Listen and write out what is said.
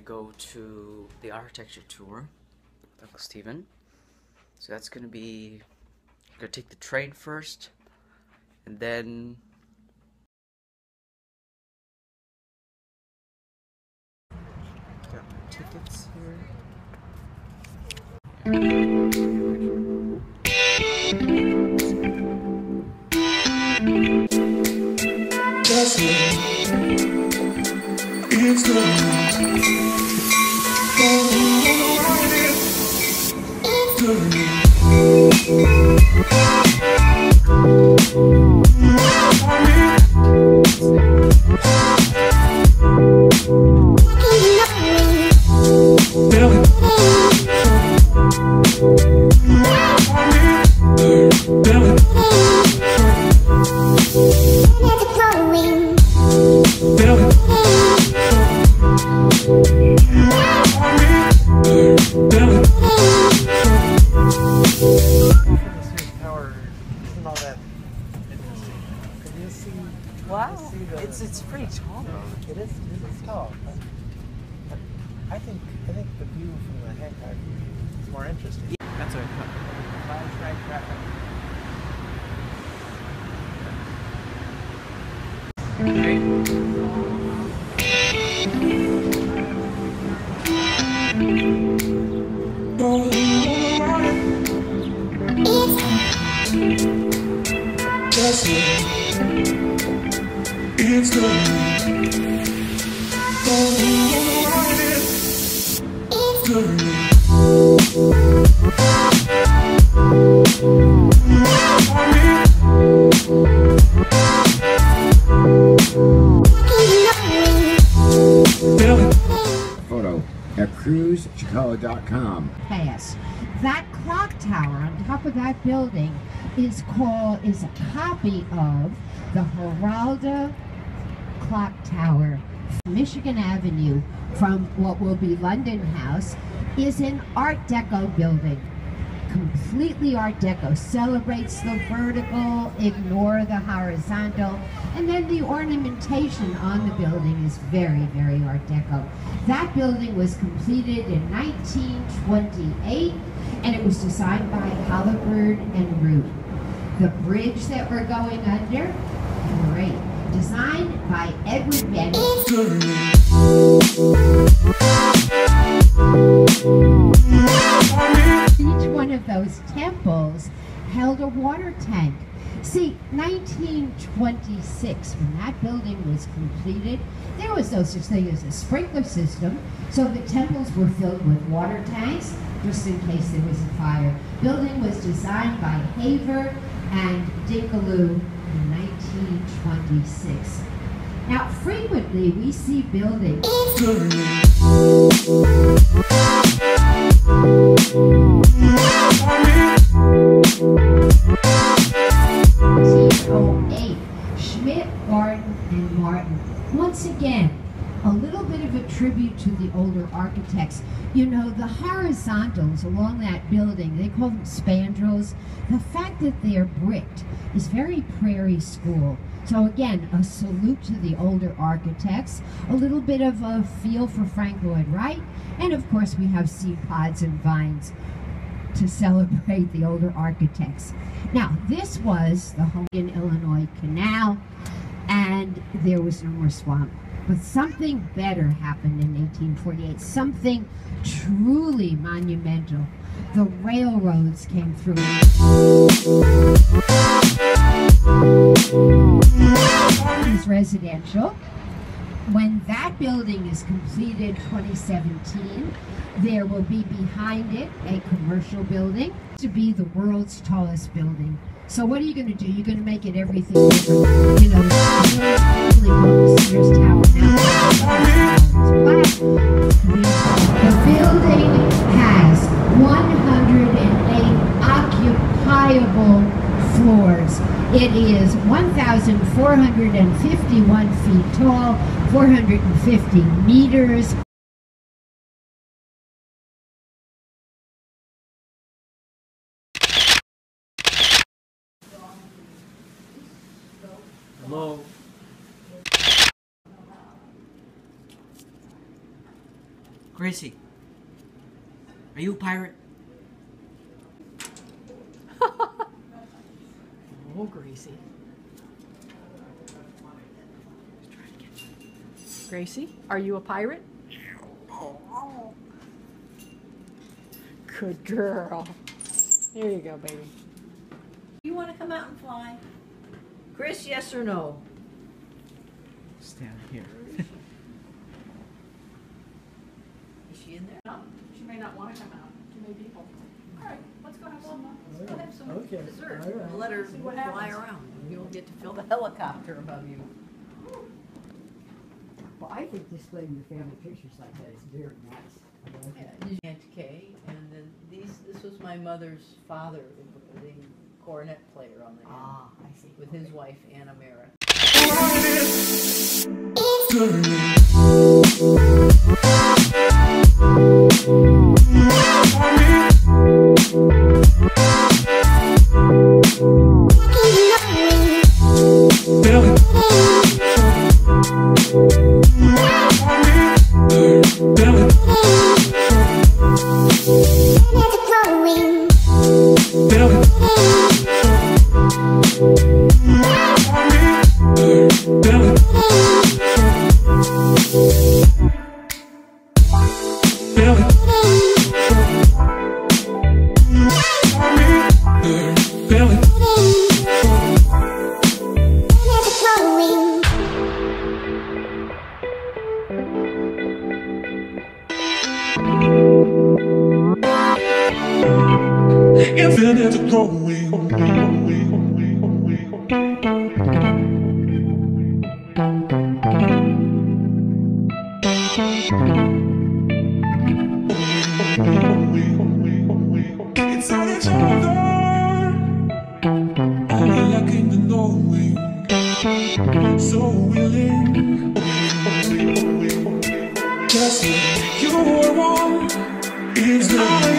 to go to the architecture tour with Uncle Steven. So that's gonna be we're gonna take the train first and then tickets here. isn't all that interesting. Wow, see the- it's it's pretty tall. It is. It is tall. But, but I think I think the view from the Hancock is more interesting. That's what I thought. Flashlight traffic. photo cruisechicago.com. pass. That clock tower on top of that building is called is a copy of the Giralda Clock Tower. Michigan Avenue from what will be London House is an Art Deco building. Completely Art Deco. Celebrates the vertical, ignore the horizontal, and then the ornamentation on the building is very, very Art Deco. That building was completed in 1928 and it was designed by Holabird and Root. The bridge that we're going under, great. Designed by Edward Bennett. Each one of those temples held a water tank. See, 1926, when that building was completed, there was no such thing as a sprinkler system, so the temples were filled with water tanks just in case there was a fire. Building was designed by Haver and Dinkeloo in 1926. Now, frequently we see buildings architects. You know, the horizontals along that building, they call them spandrels. The fact that they are bricked is very prairie school. So again, a salute to the older architects, a little bit of a feel for Frank Lloyd Wright, and of course we have seed pods and vines to celebrate the older architects. Now, this was the Hogan, Illinois Canal, and there was no more swamp. But something better happened in 1848, something truly monumental. The railroads came through. Is residential. When that building is completed 2017, there will be behind it a commercial building to be the world's tallest building. So what are you going to do? You're going to make it everything different. You know, really Tower now. The building has 108 occupiable floors. It is 1,451 feet tall, 450 meters. Hello. Gracie, are you a pirate? Oh, Gracie. Gracie, are you a pirate? Good girl. Here you go, baby. You want to come out and fly? Chris, yes or no? Stand here. Is she in there? No, she may not want to come out. Too many people. All right, let's go have some. Let's go have some Okay. dessert. All right. We'll let her See what fly happens. around. You'll get to feel the helicopter above you. Well, I think displaying your family pictures like that is very nice. I like it. Aunt Kay, and then these, this was my mother's father, the the cornet player on the end, Ah, I see. with his wife Anna Mara. Infinite growing. Each other. Lacking the knowing. So willing.